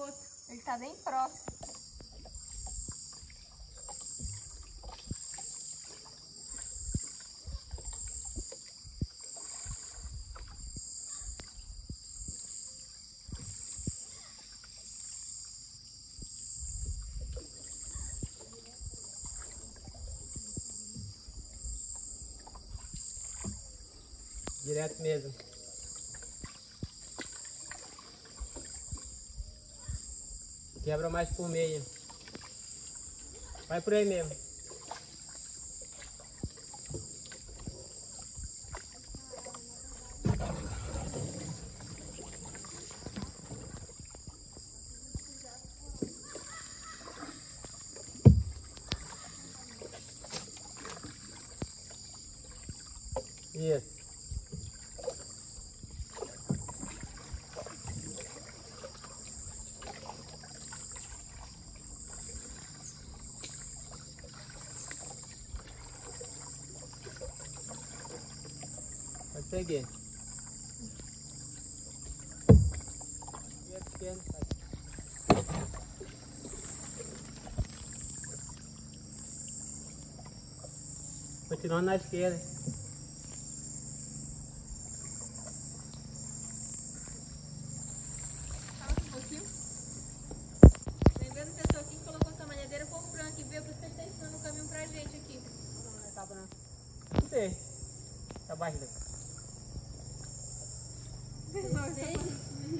esgoto. Ele tá bem próximo. Direto mesmo. Quebra mais por meio. Vai por aí mesmo. Isso. Esquerda, esquerda, vai. Continuando na esquerda. Calma um pouquinho. Lembrando, pessoal, quem colocou essa malhadeira foi o Frank que veio prestar atenção no caminho pra gente aqui. Não, não acaba não. Não sei. Tá baixo daqui.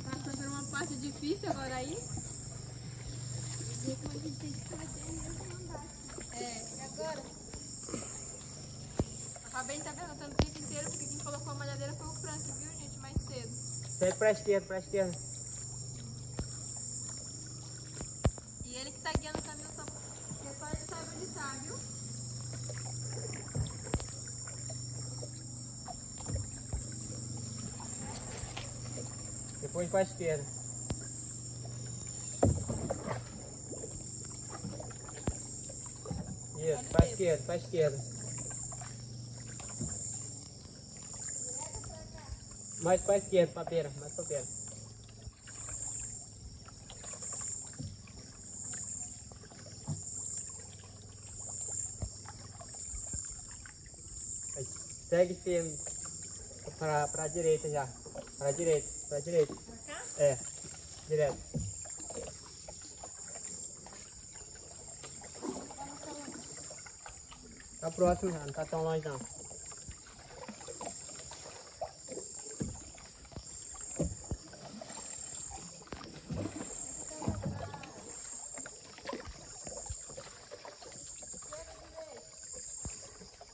Passando por uma parte difícil agora aí. Depois a gente tem que fazer mesmo andar. É, e agora? A Fabene tá perguntando o tempo inteiro porque quem colocou a malhadeira foi o Frank, viu, gente? Mais cedo. Segue pra esquerda, pra esquerda. E ele que tá guiando o caminho só porque só ele sabe onde tá, viu? Depois pra esquerda. Isso, pra esquerda, pra esquerda. Mais pra esquerda, pra beira, mais pra beira. Segue firme pra, pra direita já. Direita, pra direita. Pra cá? É, direto. Tá próximo já, não tá tão longe não.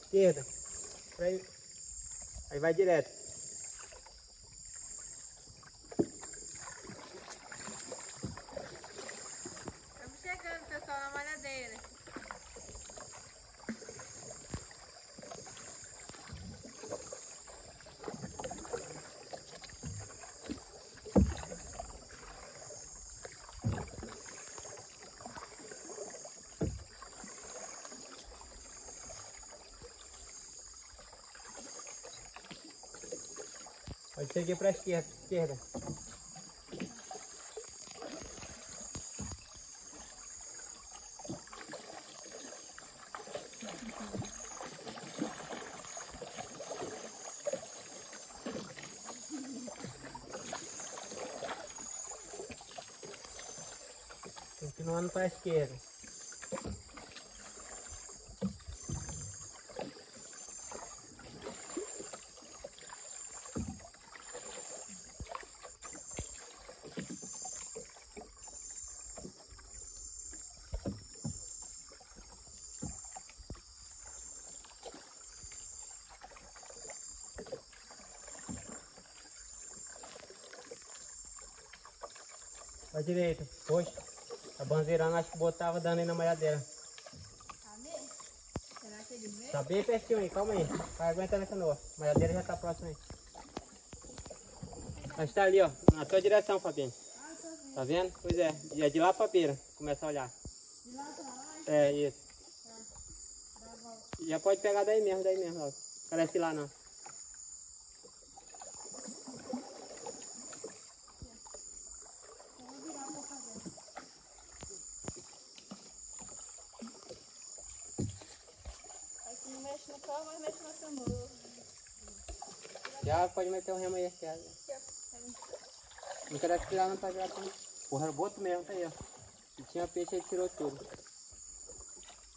Esquerda. Aí vai direto. Estamos chegando, pessoal, na malhadeira. Pode seguir pra esquerda, esquerda. Continuando para a esquerda. Pra direita. Poxa, a banzeirana acho que botava dando aí na malhadeira. Cadê? Será que? Tá bem pertinho aí, calma aí. Vai aguentando a canoa. A malhadeira já tá próxima aí. Mas tá ali, ó, na tua direção, Fabinho. Tá vendo? Pois é, e é de lá pra beira. Começa a olhar. De lá pra lá, É, isso. volta. Já pode pegar daí mesmo, daí mesmo, ó. Parece lá não. Vamos virar pra fazer. Só, mas mexe. Já pode meter o remo aí, ó. Não quero tirar não virar também. Porra, boto mesmo, tá aí, ó. E tinha peixe, ele tirou tudo.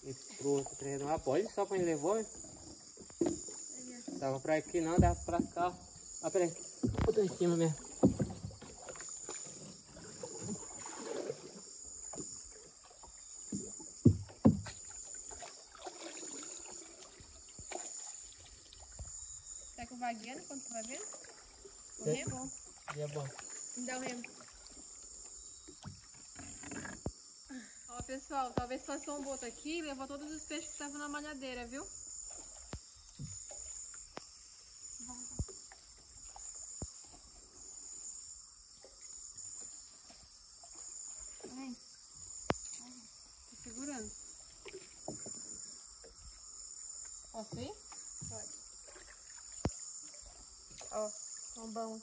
E pro outro treinador. Ah, pode só pra ele levou, hein? Dava pra aqui não, dava pra cá. Ah, peraí. Botou em cima mesmo. Vagueira quando tu vai vendo? O Sim. remo? É bom. Me dá o remo. Ó, pessoal, talvez passou um boto aqui e levou todos os peixes que estavam na malhadeira, viu? Vem. Tô segurando. Posso ir? Aqui.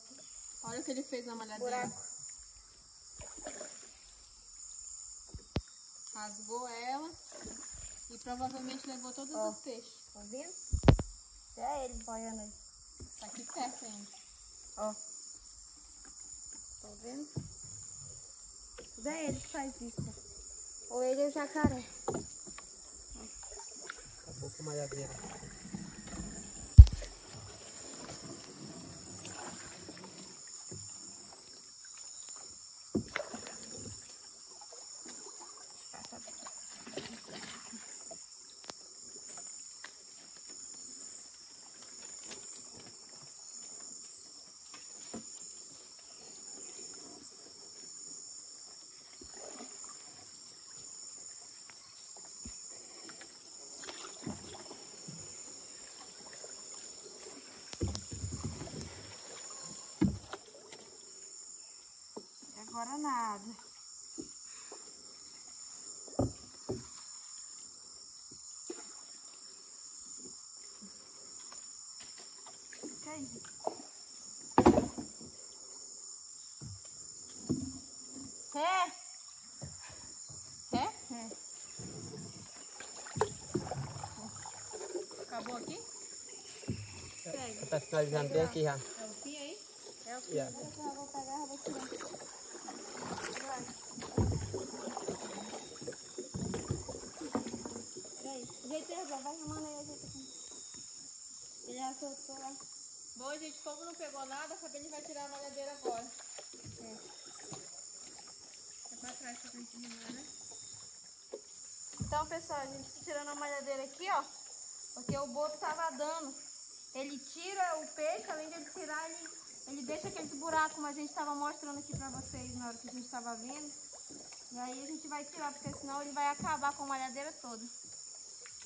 Olha o que ele fez na malhadeira. Buraco. Rasgou ela e provavelmente levou todos Ó. os peixes. Tá vendo? É ele boiando aí. Tá aqui perto ainda. Ó. Tá vendo? Tudo é ele que faz isso. Ou ele ou o jacaré. Acabou com a malhadeira. Agora nada. Aí. É. É. Acabou aqui? Segue. Tá finalizando bem aqui já. É o fim aí? É o que Yeah. eu vou pegar, vou tirar. Vai. Ajeita aí, vai arrumando aí, ajeita aqui. Ele já soltou lá. Bom, gente, como não pegou nada, a Fabiane vai tirar a malhadeira agora. É. É pra trás pra gente arrumar, né? Então, pessoal, a gente tá tirando a malhadeira aqui, ó. Porque o boto tava dando. Ele tira o peixe, além de ele tirar, ele, ele deixa aqueles buracos, como a gente tava mostrando aqui pra vocês na hora que a gente tava vendo. E aí a gente vai tirar, porque senão ele vai acabar com a malhadeira toda.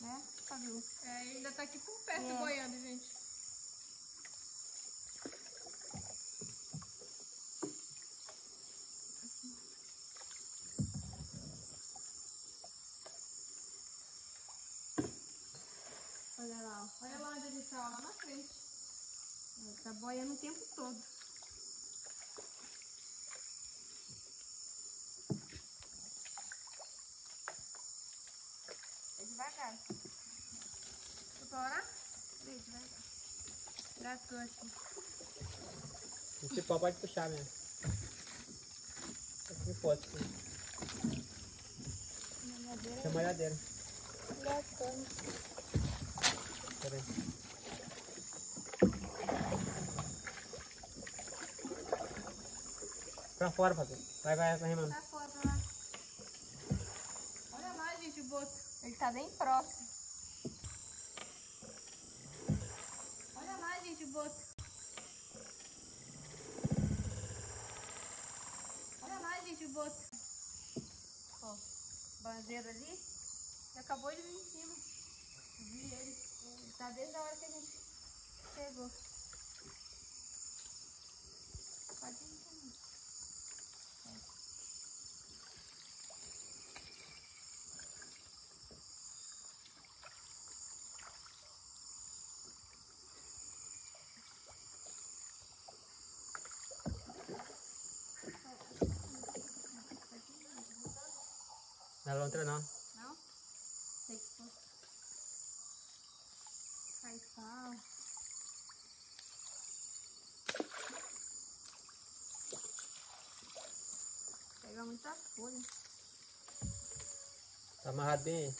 Né, Fabio? É, ainda tá aqui por perto É. boiando, gente. Olha lá, ó. Olha lá onde ele tá, lá na frente. Ele tá boiando o tempo todo. É devagar. Vou pra orar? Vê, devagar. Tratou aqui. Esse pau pode puxar mesmo. Aqui pode. sim. Malhadeira Tem a malhadeira. bacana. Peraí. Pra fora, Fabio. Vai, vai, vai remando. Tá fora lá. Olha lá, gente, o boto. Ele tá bem próximo. contra, não? Não? Sei que foi. Cai pau. Pega muita folha. Tá amarrado bem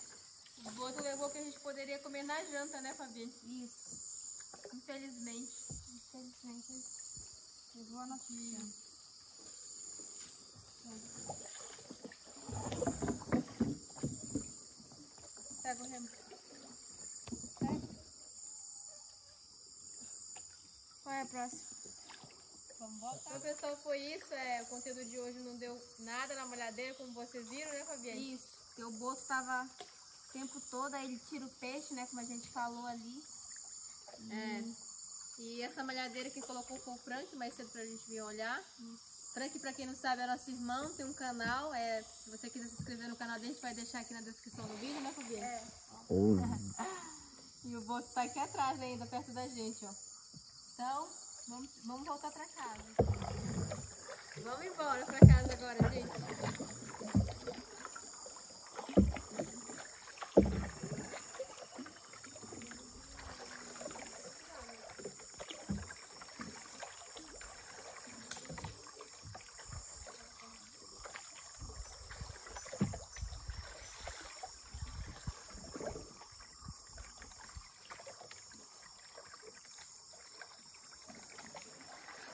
O boto levou que a gente poderia comer na janta, né, Fabi? Isso. Infelizmente. Infelizmente. Levou a notícia. Thank you. Pega o remo. Qual é a próxima? Vamos voltar. Então, pessoal, foi isso. É, o conteúdo de hoje não deu nada na malhadeira, como vocês viram, né, Fabiane? Isso, porque o boto tava o tempo todo, aí ele tira o peixe, né? Como a gente falou ali. É. E essa malhadeira que colocou foi o Frank, mais cedo pra gente vir olhar. Frank, pra quem não sabe, é nosso irmão, tem um canal. É, se você quiser se inscrever no canal dele, a gente vai deixar aqui na descrição do vídeo, né, Fabiane? É. E o boto tá aqui atrás ainda, perto da gente, ó. Então, vamos, vamos voltar pra casa. Vamos embora pra casa agora, gente.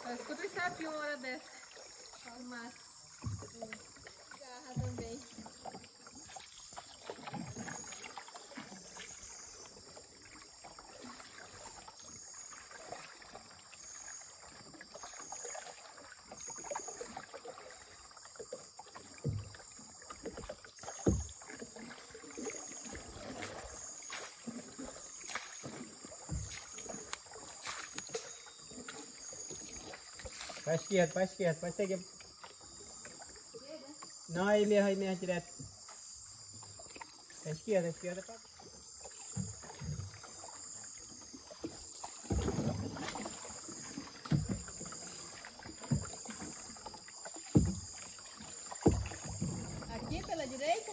Eu sapinhos uma hora dessa. Fala mato. Garra também. Pra esquerda, pra esquerda, pode seguir. Não, aí mesmo, aí mesmo, direto. Pra esquerda, esquerda pra... Aqui pela direita?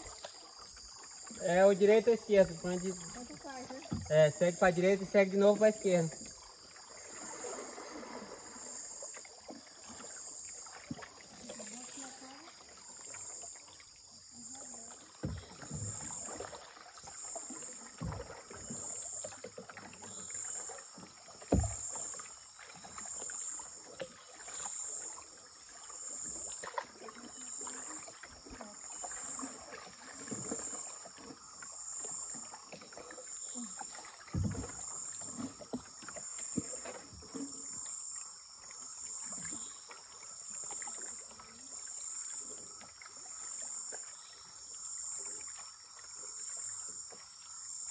É o direito ou esquerdo? pra Onde... Tanto faz, né? É, segue pra direita e segue de novo pra esquerda.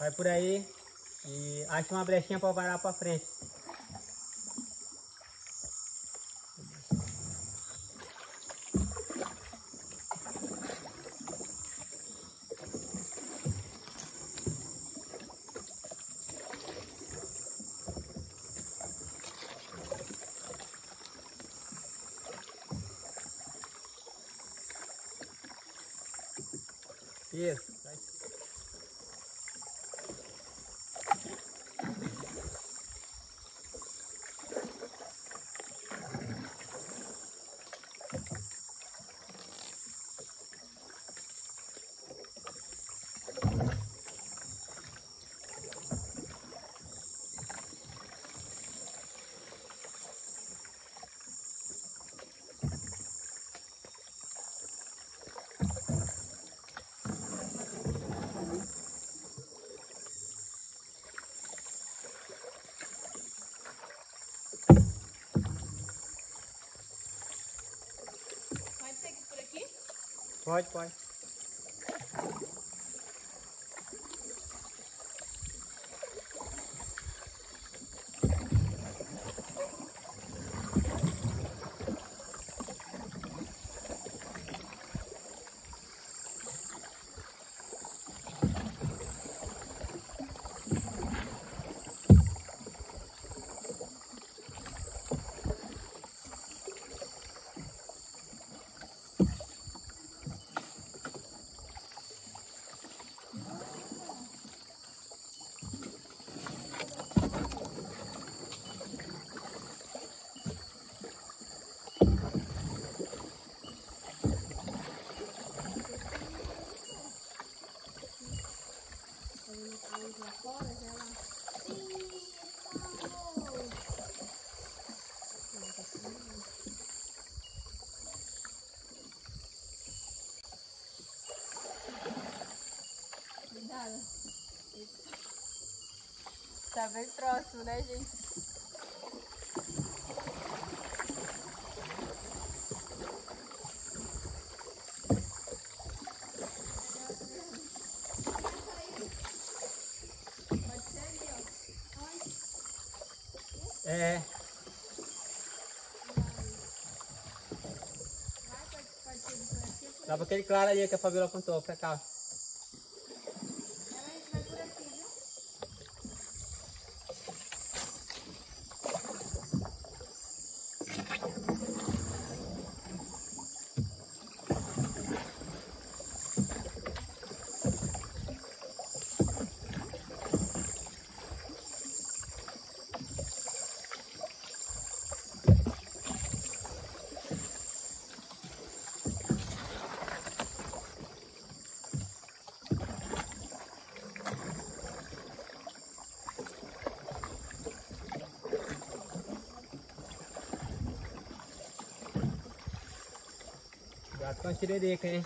Vai por aí e acha uma brechinha pra varar pra frente. Isso. vai. Pode seguir por aqui? Pode, pode. Tá bem próximo, né, gente? É. Pra aquele claro ali que a Fabiola apontou, pra cá. Com a tiririca, hein?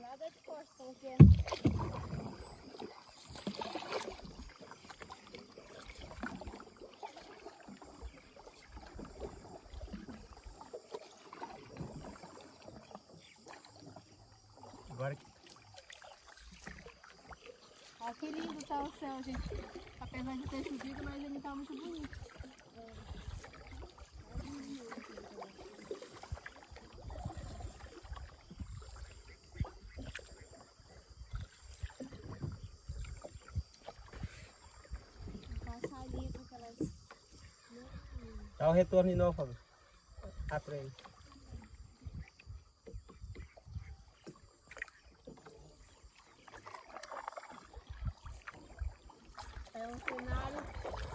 Lado é de costas, como que é? Agora que Olha que lindo tá o céu, gente. Apesar de ter chovido, mas ele tá muito bonito. Dá o retorno de novo, Fabiola. Tá por aí. É um cenário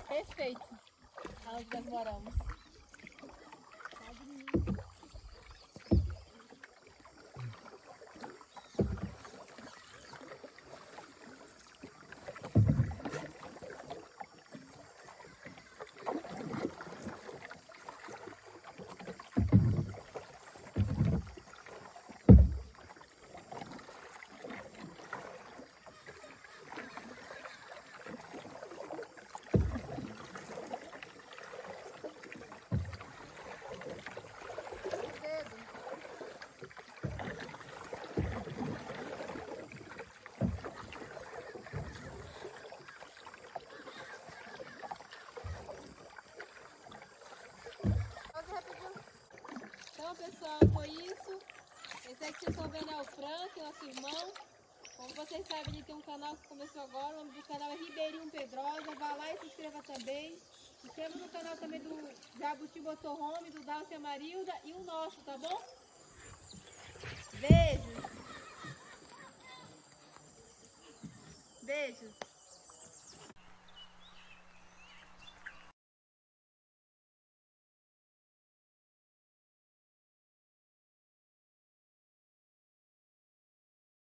perfeito onde nós moramos. Então, pessoal, foi isso. Esse aqui que vocês estão vendo é o Frank, nosso irmão. Como vocês sabem, ele tem um canal que começou agora. O nome do canal é Ribeirinho Pedrosa. Vá lá e se inscreva também. Se inscreva no canal também do Jabuti Motorhome, do Dalcia Marilda e o nosso, tá bom? Beijos! Beijos!